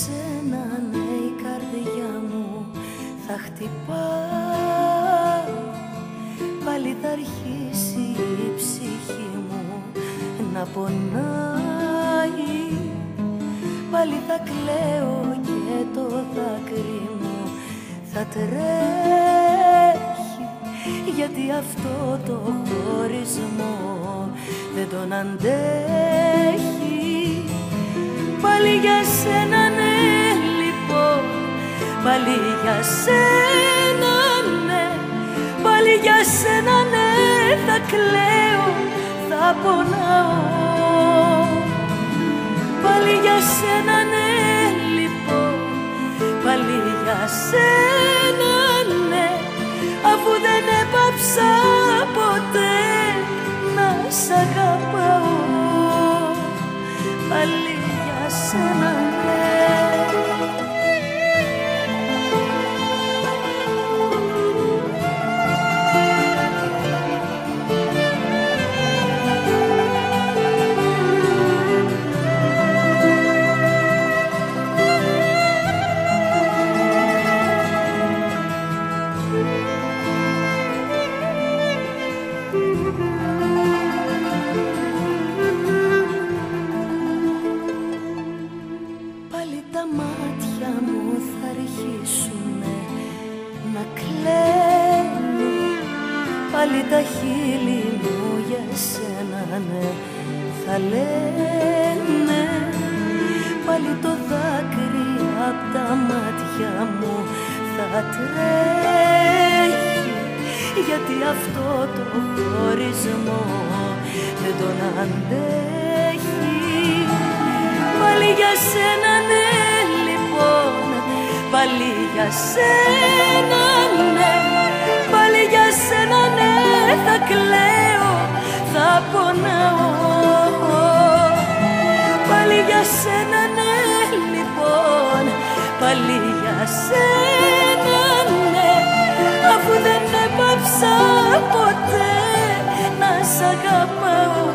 σένα ναι η καρδιά μου θα χτυπά. Πάλι θα αρχίσει η ψυχή μου να πονάει. Πάλι θα κλαίω και το δάκρυ μου θα τρέχει. Γιατί αυτό το χωρισμό δεν τον αντέχει Πάλι για σένα ναι. Πάλι για σένα ναι Θα κλαίω, θα πονάω. Πάλι για σένα ναι λοιπόν. Πάλι για σένα ναι. Αφού δεν έπαψα ποτέ να σ' αγαπάω. Πάλι για σένα ναι τα μάτια μου θα αρχίσουνε να κλαίνουν. Πάλι τα χείλη μου για σένα ναι θα λένε. Πάλι το δάκρυ απ' τα μάτια μου θα τρέχει. Γιατί αυτό το χωρισμό δεν τον αντέχει. Πάλι για σένα ναι λοιπόν Πάλι για σένα ναι. Πάλι για σένα ναι Θα κλαίω, θα πονάω. Πάλι για σένα ναι λοιπόν. Πάλι για σένα ναι. Αφού δεν έπαψα ποτέ να σ' αγαπάω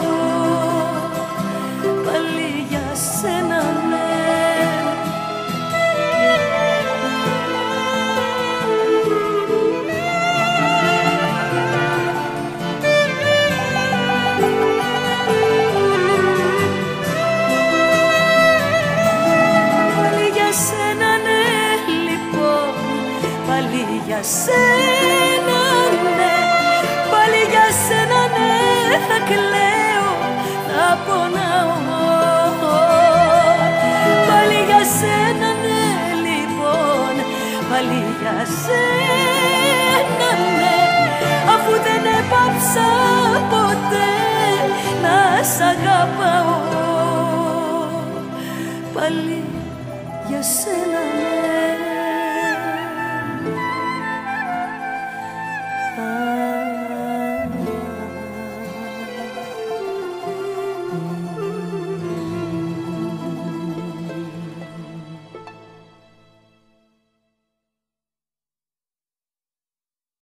Πάλι για σένα ναι. Πάλι για σένα ναι θα κλαίω θα πονάω. Πάλι για σένα ναι λοιπόν. Πάλι για σένα ναι. Αφού δεν έπαψα ποτέ να σ' αγαπάω. Πάλι για σένα ναι